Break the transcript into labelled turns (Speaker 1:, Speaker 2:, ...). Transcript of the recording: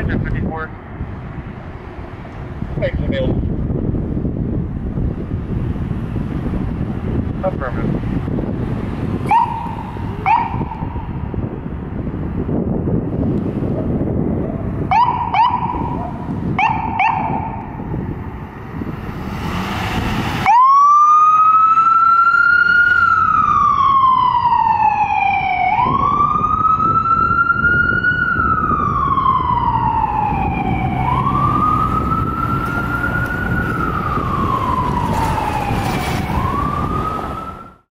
Speaker 1: Engine 54. Exit available. Affirmative.